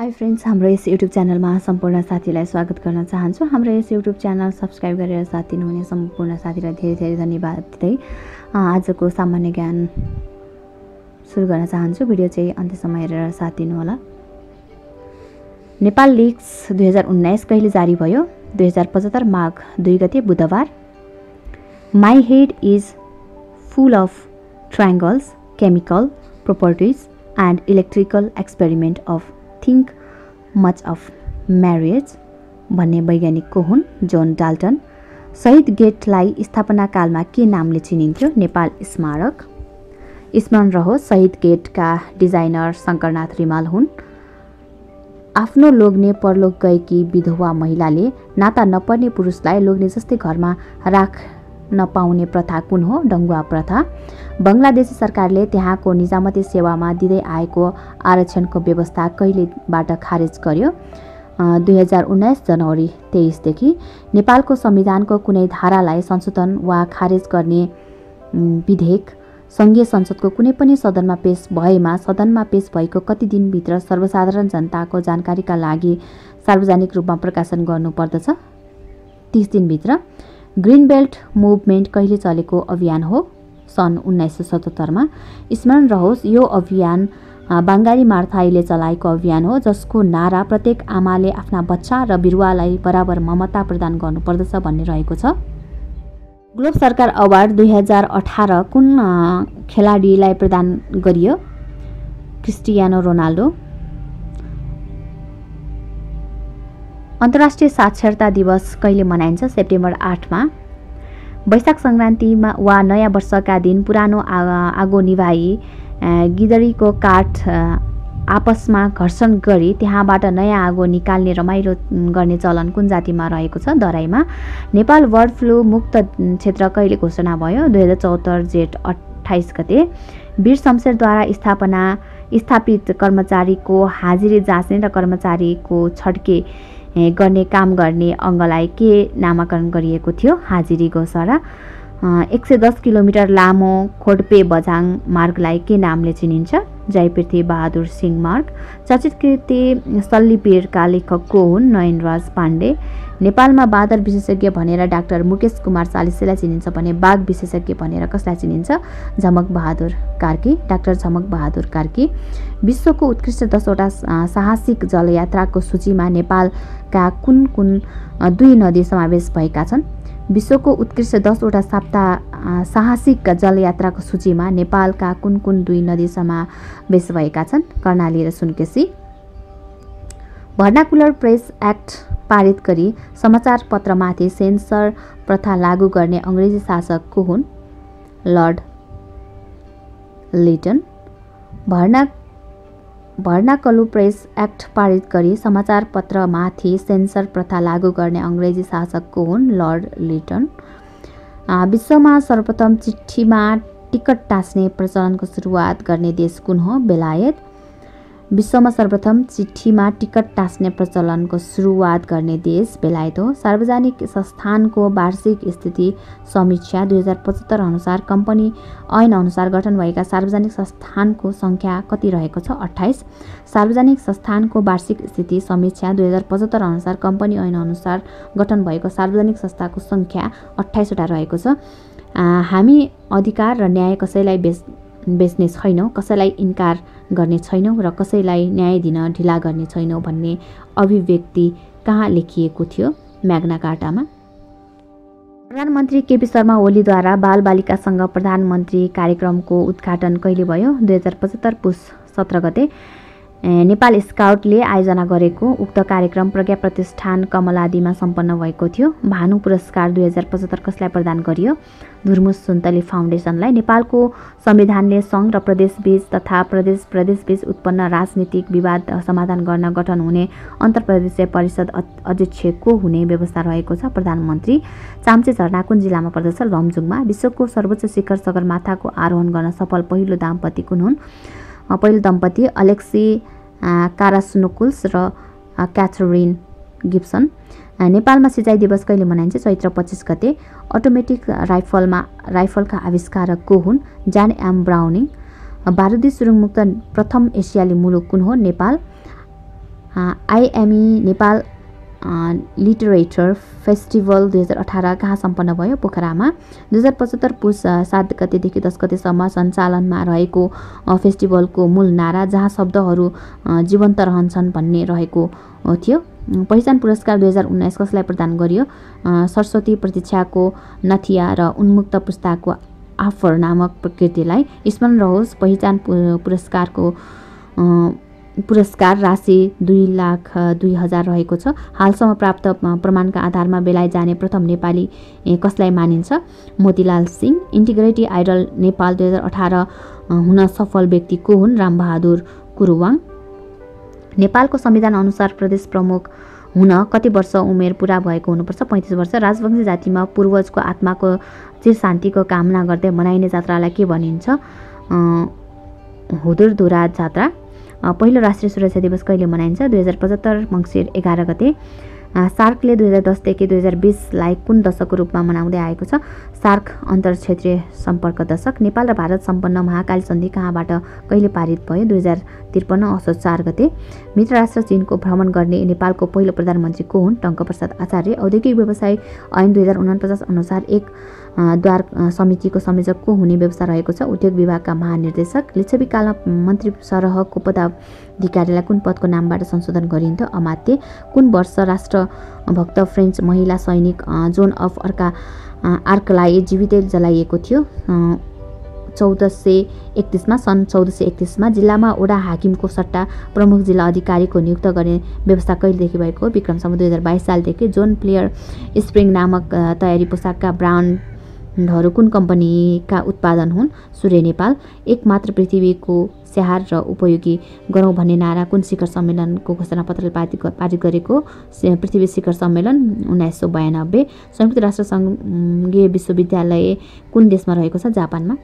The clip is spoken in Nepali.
हाई फ्रेन्ड्स हाम्रो यस युट्युब च्यानलमा सम्पूर्ण साथीलाई स्वागत गर्न चाहन्छु। हाम्रो यस युट्युब च्यानल सब्सक्राइब गरेर साथ दिनुहुने सम्पूर्ण साथीलाई धेरै धेरै धन्यवाद दिँदै आजको सामान्य ज्ञान सुरु गर्न चाहन्छु। भिडियो चाहिँ अन्त्यसम्म हेरेर साथ दिनुहोला नेपाल लिग्स दुई हजार उन्नाइस कहिले जारी भयो? दुई हजार पचहत्तर माघ दुई गते बुधबार। My head is full of triangles chemical properties and electrical experiment of think much of marriage भन्ने वैज्ञानिकको हुन् जोन डाल्टन। शहीद गेटलाई स्थापना कालमा के नामले चिनिन्थ्यो? नेपाल स्मारक। स्मरण रहोस् शहीद गेटका डिजाइनर शङ्करनाथ रिमाल हुन्। आफ्नो लोग्ने परलोक गएकी विधवा महिलाले नाता नपर्ने पुरुषलाई लोग्ने जस्तै घरमा राख नपाउने प्रथा कुन हो? डङ्गुवा प्रथा। बङ्गलादेशी सरकारले त्यहाँको निजामती सेवामा दिँदै आएको आरक्षणको व्यवस्था कहिलेबाट खारेज गर्यो? दुई हजार उन्नाइस जनवरी तेइसदेखि नेपालको संविधानको कुनै धारालाई संशोधन वा खारेज गर्ने विधेयक सङ्घीय संसदको कुनै पनि सदनमा पेश भएमा सदनमा पेश भएको कति दिनभित्र सर्वसाधारण जनताको जानकारीका लागि सार्वजनिक रूपमा प्रकाशन गर्नुपर्दछ? तिस दिनभित्र। ग्रिन बेल्ट मुभमेन्ट कहिले चलेको अभियान हो? सन् उन्नाइस सय सतहत्तरमा स्मरण रहोस् यो अभियान बङ्गाली मार्थाईले चलाएको अभियान हो जसको नारा प्रत्येक आमाले आफ्ना बच्चा र बिरुवालाई बराबर ममता प्रदान गर्नुपर्दछ भन्ने रहेको छ। ग्लोब सरकार अवार्ड दुई हजार अठार कुन खेलाडीलाई प्रदान गरियो? Cristiano Ronaldo. अन्तर्राष्ट्रिय साक्षरता दिवस कहिले मनाइन्छ? सेप्टेम्बर आठमा। वैशाख सङ्क्रान्तिमा वा नयाँ वर्षका दिन पुरानो आगो निभाई गिदरीको काठ आपसमा घर्षण गरी त्यहाँबाट नयाँ आगो निकाल्ने रमाइलो गर्ने चलन कुन जातिमा रहेको छ? दराईमा। नेपाल बर्ड फ्लू मुक्त क्षेत्र कहिले घोषणा भयो? दुई हजार चौहत्तर जेठ अठाइस गते वीर शमशेरद्वारा स्थापना स्थापित कर्मचारीको हाजिरी जाँच्ने र कर्मचारीको छड्के गर्ने काम गर्ने अङ्गलाई के नामाकरण गरिएको थियो? हाजिरी गौसडा एक सय दस किलोमिटर लामो खोडपे बझाङ मार्गलाई के नामले चिनिन्छ? जयपृथ्वी बहादुर सिंह मार्ग। चर्चित कृति सल्लीपेरका लेखक को हुन् नयनराज पाण्डे। नेपालमा बाँदर विशेषज्ञ भनेर डाक्टर मुकेश कुमार चालिसेलाई चिनिन्छ भने बाघ विशेषज्ञ भनेर कसलाई चिनिन्छ? झमक बहादुर कार्की डाक्टर झमक बहादुर कार्की। विश्वको उत्कृष्ट दसवटा साहसिक जलयात्राको सूचीमा नेपालका कुन कुन दुई नदी समावेश भएका छन्? विश्वको उत्कृष्ट दसवटा साप्ता साहसिक जलयात्राको सूचीमा नेपालका कुन कुन दुई नदी समावेश भएका छन्? कर्णाली र सुनकेसी। भर्नाकुलर प्रेस एक्ट पारित गरी समाचार पत्रमाथि सेन्सर प्रथा लागू गर्ने अङ्ग्रेजी शासक को हुन्? Lord Lytton. भर्ना भर्नाकलु प्रेस एक्ट पारित गरी समाचारपत्रमाथि सेन्सर प्रथा लागू गर्ने अङ्ग्रेजी शासकको हुन्? Lord Lytton. विश्वमा सर्वप्रथम चिठीमा टिकट टाँस्ने प्रचलनको सुरुवात गर्ने देश कुन हो? बेलायत। विश्वमा सर्वप्रथम चिठीमा टिकट टाँस्ने प्रचलनको सुरुवात गर्ने देश बेलायत हो सार्वजनिक संस्थानको वार्षिक स्थिति समीक्षा दुई हजार पचहत्तर अनुसार कम्पनी ऐनअनुसार गठन भएका सार्वजनिक संस्थानको सङ्ख्या कति रहेको छ? अठाइस सार्वजनिक संस्थानको वार्षिक स्थिति समीक्षा दुई हजार पचहत्तर अनुसार कम्पनी ऐनअनुसार गठन भएको सार्वजनिक संस्थाको सङ्ख्या अठाइसवटा रहेको छ। हामी अधिकार र न्याय कसैलाई बेच बेच्ने छैनौँ कसैलाई इन्कार गर्ने छैनौँ र कसैलाई न्याय दिन ढिला गर्ने छैनौँ भन्ने अभिव्यक्ति कहाँ लेखिएको थियो म्याग्ना कार्टामा? प्रधानमन्त्री केपी शर्मा ओलीद्वारा बालबालिकासँग प्रधानमन्त्री कार्यक्रमको उद्घाटन कहिले भयो? दुई हजार पचहत्तर पुस सत्र गते। नेपाल स्काउटले आयोजना गरेको उक्त कार्यक्रम प्रज्ञा प्रतिष्ठान कमलादीमा सम्पन्न भएको थियो। भानु पुरस्कार दुई हजार पचहत्तर कसलाई प्रदान गरियो? धुर्मुस सुन्तली फाउन्डेसनलाई नेपालको संविधानले सङ्घ र प्रदेशबीच तथा प्रदेश प्रदेशबीच उत्पन्न राजनीतिक विवाद समाधान गर्न गठन हुने अन्तर प्रदेशीय परिषद अध्यक्ष को हुने व्यवस्था रहेको छ प्रधानमन्त्री। चाम्चे झरना कुन जिल्लामा पर्दछ? लमजुङमा। विश्वको सर्वोच्च शिखर सगरमाथाको आरोहण गर्न सफल पहिलो दाम्पति कुन हुन्? पहिलो दम्पति अलेक्सी कारासुनोकुल्स र क्याथरिन गिब्सन। नेपालमा सिँचाइ दिवस कहिले मनाइन्छ? चैत्र पच्चिस गते। अटोमेटिक राइफलमा राइफलका आविष्कारक को हुन् जान एम ब्राउनिङ। बारुदी सुरुङमुक्त प्रथम एसियाली मुलुक कुन हो? Nepal. IME Nepal literature festival दुई हजार अठार कहाँ सम्पन्न भयो पोखरामा? दुई हजार पचहत्तर पुस सात गतेदेखि दस गतेसम्म सञ्चालनमा रहेको फेस्टिभलको मूल नारा जहाँ शब्दहरू जीवन्त रहन्छन् भन्ने रहेको थियो। पहिचान पुरस्कार दुई हजार उन्नाइस कसलाई प्रदान गरियो? सरस्वती प्रतीक्षाको नथिया र उन्मुक्त पुस्ताको आफर नामक प्रकृतिलाई स्मरण रहोस्। पहिचान पुरस्कारको पुरस्कार राशि दुई लाख दुई हजार रहेको छ। हालसम्म प्राप्त प्रमाणका आधारमा बेलाय जाने प्रथम नेपाली कसलाई मानिन्छ? मोतीलाल सिंह इन्टिग्रेटी आइडल नेपाल दुई हजार अठार हुन सफल व्यक्ति को हुन्? रामबहादुर कुरुवाङ। नेपालको संविधान अनुसार प्रदेश प्रमुख हुन कति वर्ष उमेर पुरा भएको हुनुपर्छ? पैँतिस वर्ष। राजवंशी जातिमा पूर्वजको आत्माको चिर शान्तिको कामना गर्दै मनाइने जात्रालाई के भनिन्छ? हुदुरधुरा जात्रा। पहिलो राष्ट्रिय सुरक्षा दिवस कहिले मनाइन्छ? दुई हजार पचहत्तर मङ्सिर एघार गते। सार्कले दुई हजार दसदेखि दुई हजार बिसलाई कुन दशकको रूपमा मनाउँदै आएको छ? सार्क अन्तर क्षेत्रीय सम्पर्क दशक। नेपाल र भारत सम्पन्न महाकाली सन्धि कहाँबाट कहिले पारित भयो? दुई हजार त्रिपन्न असोज चार गते। मित्र राष्ट्र चिनको भ्रमण गर्ने नेपालको पहिलो प्रधानमन्त्री को हुन्? टङ्कप्रसाद आचार्य। औद्योगिक व्यवसाय ऐन दुई हजार उनपचास अनुसार एक द्वार समितिको संयोजक को हुने व्यवस्था रहेको छ। उद्योग विभागका महानिर्देशक लिच्छवी कालमा मन्त्री सरहको पदाधिकारीलाई कुन पदको नामबाट संशोधन गरिन्थ्यो अमात्य कुन वर्ष राष्ट्रभक्त फ्रेन्च महिला सैनिक जोन अफ अर्का आर्कलाई जीवितै जलाइएको थियो? चौध सय एकतिसमा सन् चौध सय एकतिसमा जिल्लामा वडा हाकिमको सट्टा प्रमुख जिल्ला अधिकारीको नियुक्त गर्ने व्यवस्था कहिलेदेखि भएको विक्रमसम्म दुई हजार बाइस सालदेखि जोन प्लेयर स्प्रिङ नामक तयारी पोसाकका ब्रान्ड हरू कुन कम्पनीका उत्पादन हुन्। सूर्य नेपाल एकमात्र पृथ्वीको स्याहार र उपयोगी गरौँ भन्ने नारा कुन शिखर सम्मेलनको घोषणापत्रले पारित पारित गरेको पृथ्वी शिखर सम्मेलन उन्नाइस सौ बयानब्बे संयुक्त राष्ट्र सङ्घीय विश्वविद्यालय कुन देशमा रहेको छ जापानमा?